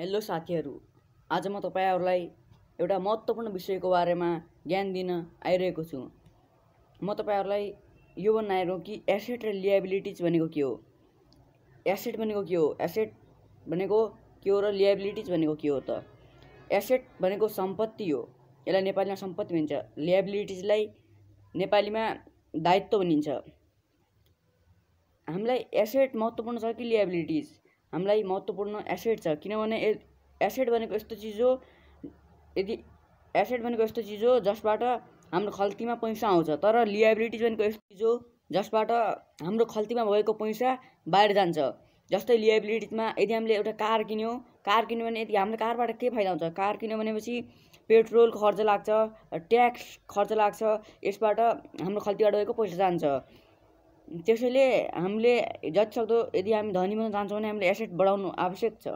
Hello साथीहरू आज म तपाईँहरूलाई एउटा महत्त्वपूर्ण विषयको बारेमा ज्ञान दिन आइरहेको छु। म तपाईँहरूलाई यो भन्न आएको कि एसेट र लिएबिलिटिज भनेको के हो? एसेट भनेको के हो? एसेट भनेको के हो र लिएबिलिटिज भनेको के हो त? एसेट भनेको सम्पत्ति हो। यसलाई नेपालीमा सम्पत्ति भनिन्छ। लिएबिलिटिजलाई नेपालीमा दायित्व भनिन्छ। हामीलाई एसेट महत्त्वपूर्ण छ कि लिएबिलिटिज हामीलाई महत्त्वपूर्ण एसेट छ। किनभने एसेट भनेको यस्तो चिज हो यदि एसेट भनेको यस्तो चिज हो जसबाट हाम्रो खल्तीमा पैसा आउँछ। तर लिएबिलिटिज भनेको यस्तो चिज हो जसबाट हाम्रो खल्तीमा भएको पैसा बाहिर जान्छ। जस्तै लिएबिलिटिजमा यदि हामीले एउटा कार किन्यौँ कार किन्यो भने यदि हाम्रो कारबाट के फाइदा हुन्छ? कार किन्यो भनेपछि पेट्रोलको खर्च लाग्छ ट्याक्स खर्च लाग्छ यसबाट हाम्रो खल्तीबाट गएको पैसा जान्छ। त्यसैले हामीले जतिसक्दो यदि हामी धनी बन्न चाहन्छौँ भने हामीले एसेट बढाउनु आवश्यक छ।